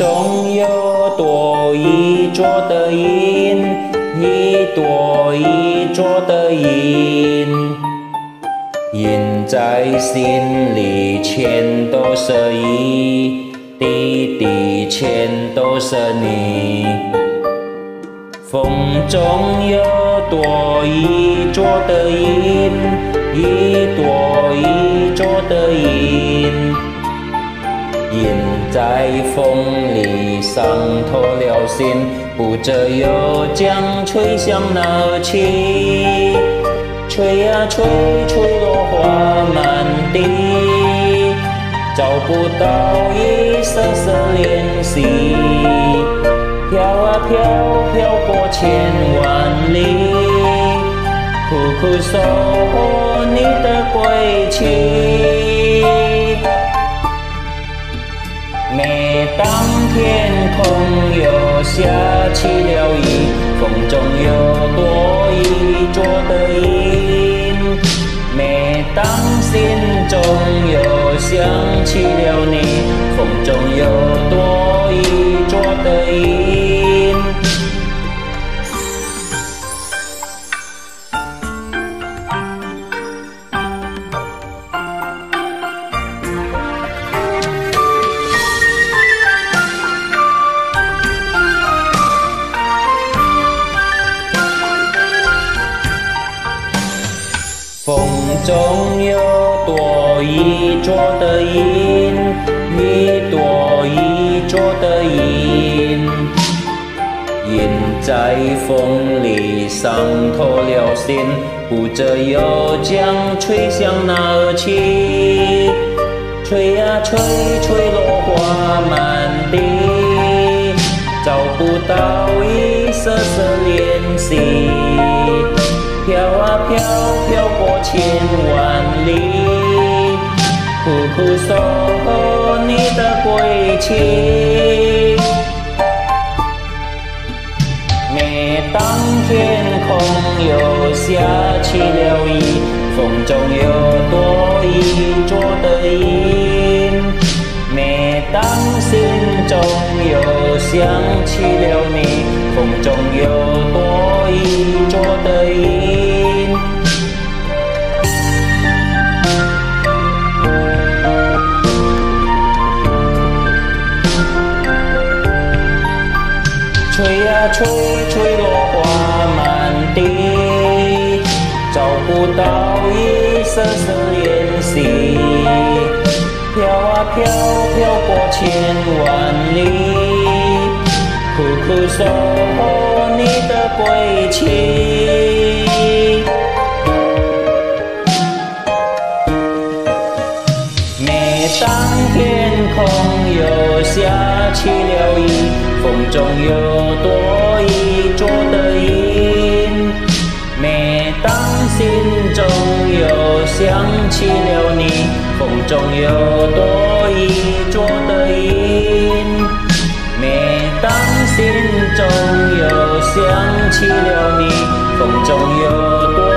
中有多一浊的因，一多一浊的因。因在心里全都是一，滴滴全都是你。风中有多一浊的因，一多一浊的因。因在风里伤透了心，不折又将吹向哪去？吹呀吹，吹落花满地，找不到一丝丝联系。飘啊飘，飘过千万里，苦苦守候你的归期。每当天空又下起了雨，风中有多一浊的云。每当心中又想起了你，风中有多风中有多一座的音，一多一座的音。音在风里伤透了心，不折又将吹向哪去？吹呀吹，吹落花满地，找不到一丝丝联系。飘啊飘，飘过千万里，苦苦守候你的归期。每当天空又下起了雨，风中有多一浊的云。每当心中又想起了你，风中有吹吹，落花满地，找不到一丝丝怜惜。飘啊飘，飘过千万里，苦苦守候你的归期。每当天空又下起了雨，风中有想起了你，风中有朵雨做的云。每当心中又想起了你，风中有朵。